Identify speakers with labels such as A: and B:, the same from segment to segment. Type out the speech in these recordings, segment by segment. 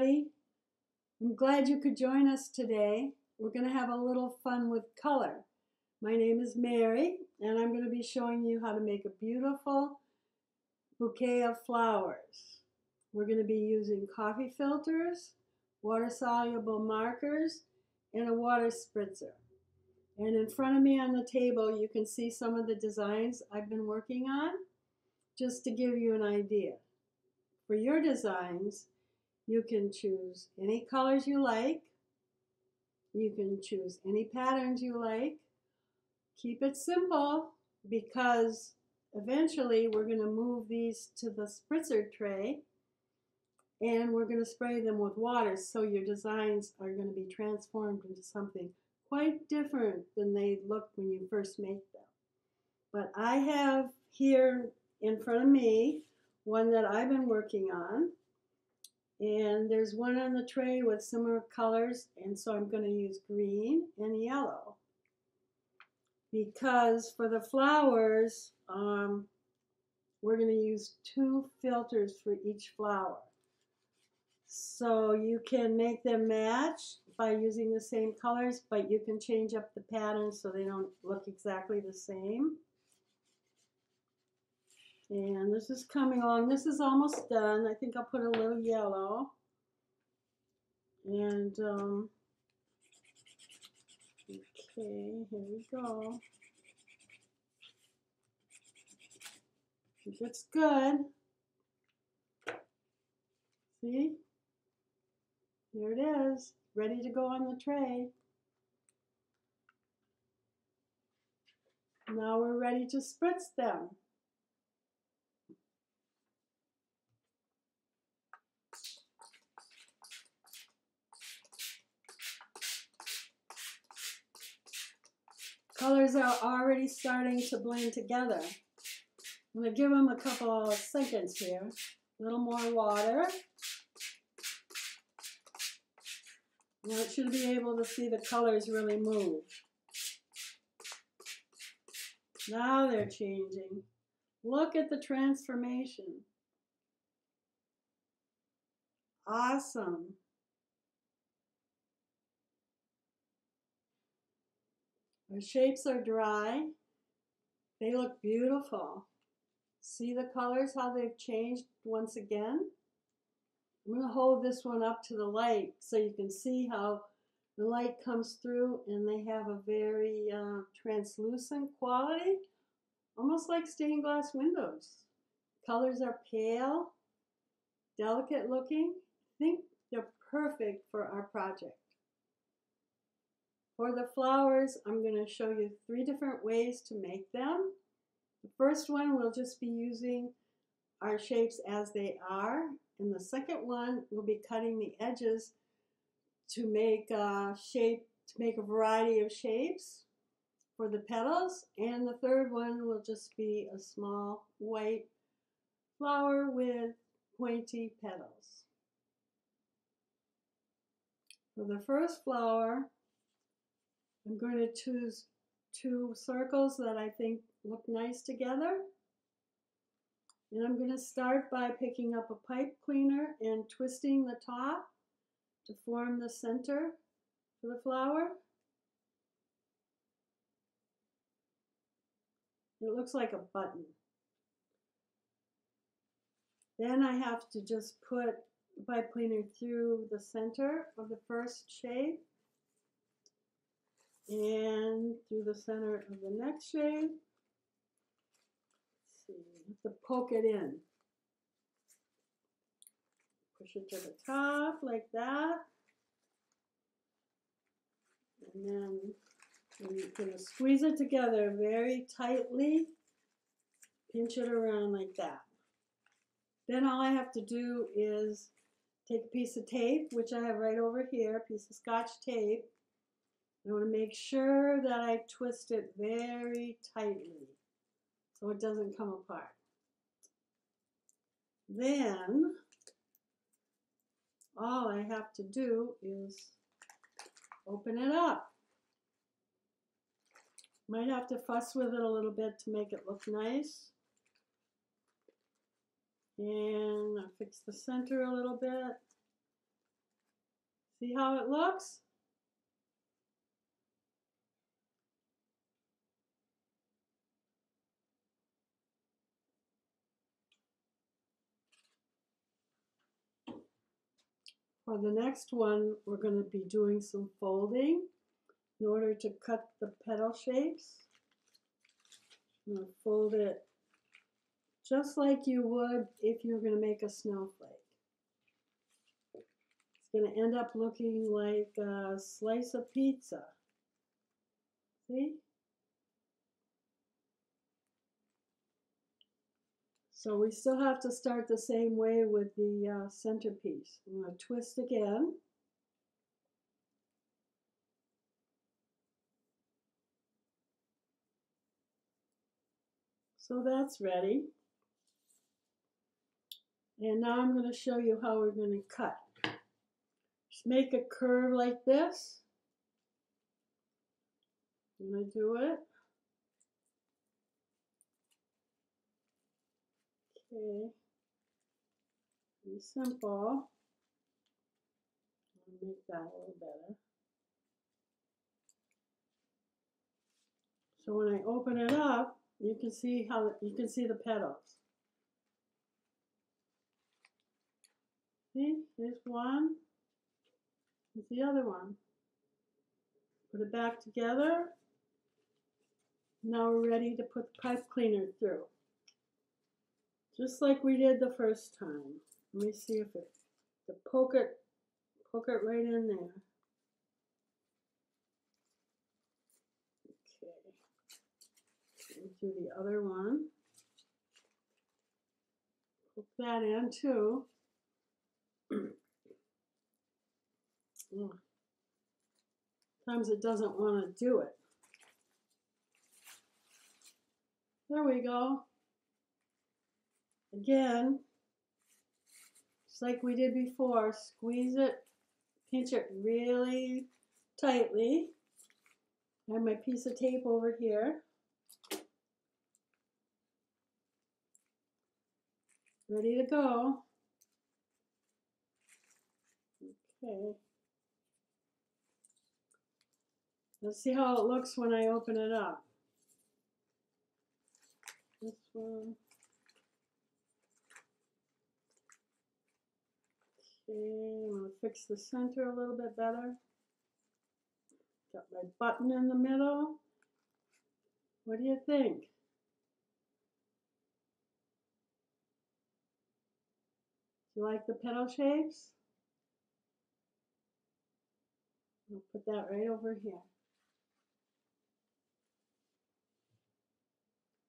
A: I'm glad you could join us today. We're going to have a little fun with color. My name is Mary, and I'm going to be showing you how to make a beautiful bouquet of flowers. We're going to be using coffee filters, water-soluble markers, and a water spritzer. And in front of me on the table, you can see some of the designs I've been working on, just to give you an idea. For your designs, you can choose any colors you like. You can choose any patterns you like. Keep it simple because eventually we're going to move these to the spritzer tray and we're going to spray them with water so your designs are going to be transformed into something quite different than they look when you first make them. But I have here in front of me one that I've been working on and there's one on the tray with similar colors, and so I'm going to use green and yellow. Because for the flowers, um, we're going to use two filters for each flower. So you can make them match by using the same colors, but you can change up the patterns so they don't look exactly the same. And this is coming along. This is almost done. I think I'll put a little yellow. And, um, okay, here we go. I think it's good. See? Here it is, ready to go on the tray. Now we're ready to spritz them. Colors are already starting to blend together. I'm going to give them a couple of seconds here. A little more water. I want you to be able to see the colors really move. Now they're changing. Look at the transformation. Awesome. Our shapes are dry. They look beautiful. See the colors, how they've changed once again? I'm going to hold this one up to the light so you can see how the light comes through and they have a very uh, translucent quality, almost like stained glass windows. Colors are pale, delicate looking. I think they're perfect for our project. For the flowers, I'm going to show you three different ways to make them. The first one, we'll just be using our shapes as they are. And the second one, we'll be cutting the edges to make a shape, to make a variety of shapes for the petals. And the third one will just be a small white flower with pointy petals. For the first flower, I'm going to choose two circles that I think look nice together. And I'm going to start by picking up a pipe cleaner and twisting the top to form the center for the flower. It looks like a button. Then I have to just put pipe cleaner through the center of the first shape and through the center of the next shade. Let's see, have to poke it in. Push it to the top like that. And then you're going to squeeze it together very tightly. Pinch it around like that. Then all I have to do is take a piece of tape, which I have right over here, a piece of scotch tape, I want to make sure that I twist it very tightly so it doesn't come apart. Then all I have to do is open it up. Might have to fuss with it a little bit to make it look nice. And I'll fix the center a little bit. See how it looks? For the next one, we're going to be doing some folding in order to cut the petal shapes. I'm going to fold it just like you would if you were going to make a snowflake. It's going to end up looking like a slice of pizza. See? So we still have to start the same way with the uh, centerpiece. I'm going to twist again. So that's ready. And now I'm going to show you how we're going to cut. Just make a curve like this. I'm going to do it. Okay. Be simple. I'll make that a little better. So when I open it up, you can see how you can see the petals. See, there's one. There's the other one. Put it back together. Now we're ready to put the pipe cleaner through. Just like we did the first time. Let me see if it, the poke it, poke it right in there. Okay. Do the other one. Poke that in too. Sometimes it doesn't want to do it. There we go. Again, just like we did before, squeeze it, pinch it really tightly. I have my piece of tape over here. Ready to go. Okay. Let's see how it looks when I open it up. This one. Okay, I'm going to fix the center a little bit better. Got my button in the middle. What do you think? Do you like the petal shapes? I'll put that right over here.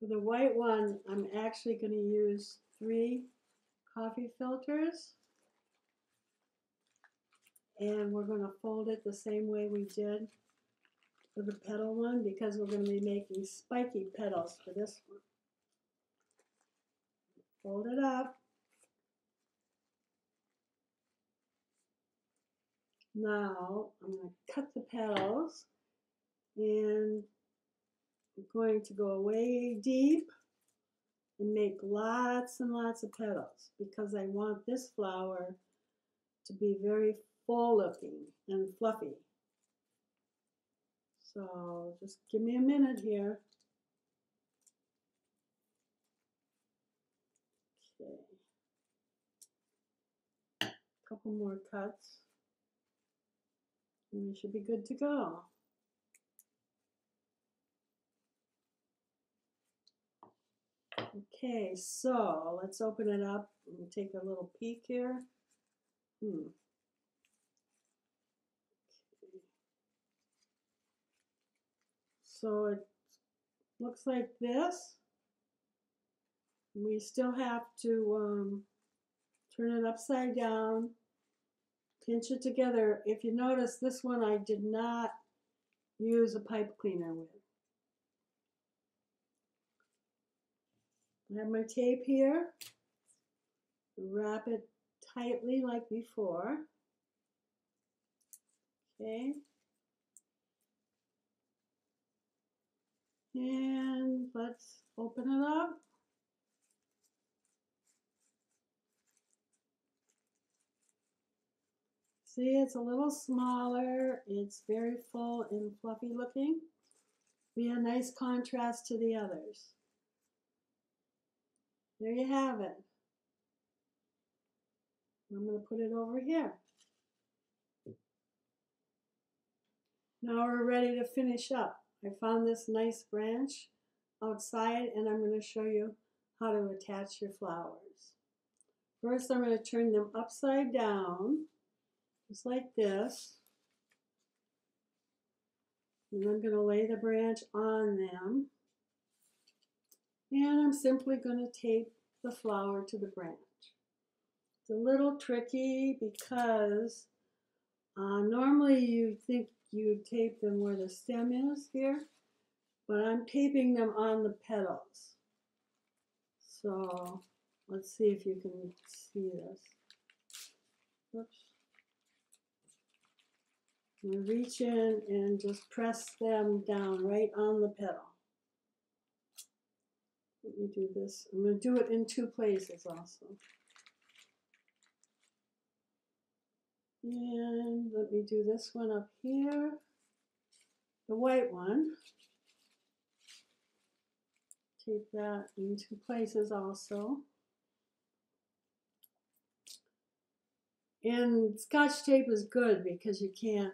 A: For the white one, I'm actually going to use three coffee filters. And we're going to fold it the same way we did for the petal one because we're going to be making spiky petals for this one. Fold it up. Now I'm going to cut the petals and I'm going to go way deep and make lots and lots of petals because I want this flower to be very full looking and fluffy. So just give me a minute here. Okay. A couple more cuts. And we should be good to go. Okay, so let's open it up and take a little peek here. Hmm. So it looks like this. We still have to um, turn it upside down, pinch it together. If you notice, this one I did not use a pipe cleaner with. I have my tape here. Wrap it tightly like before. Okay. And let's open it up. See, it's a little smaller. It's very full and fluffy looking. Be a nice contrast to the others. There you have it. I'm going to put it over here. Now we're ready to finish up. I found this nice branch outside and I'm going to show you how to attach your flowers. First I'm going to turn them upside down, just like this. And I'm going to lay the branch on them. And I'm simply going to tape the flower to the branch. It's a little tricky because uh, normally you think you tape them where the stem is here, but I'm taping them on the petals. So let's see if you can see this. Oops. I'm going to reach in and just press them down right on the petal. Let me do this. I'm going to do it in two places also. And let me do this one up here, the white one. Tape that in two places also. And scotch tape is good because you can't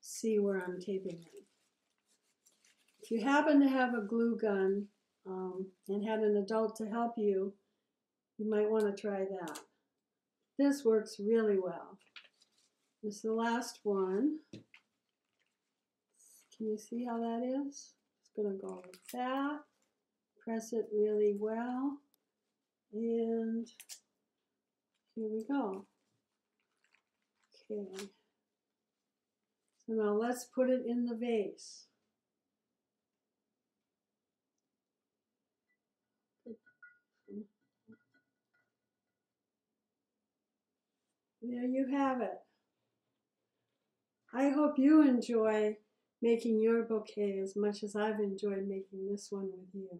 A: see where I'm taping it. If you happen to have a glue gun um, and had an adult to help you, you might want to try that. This works really well. This is the last one. Can you see how that is? It's going to go like that. Press it really well. And here we go. Okay. So now let's put it in the vase. There you have it. I hope you enjoy making your bouquet as much as I've enjoyed making this one with you.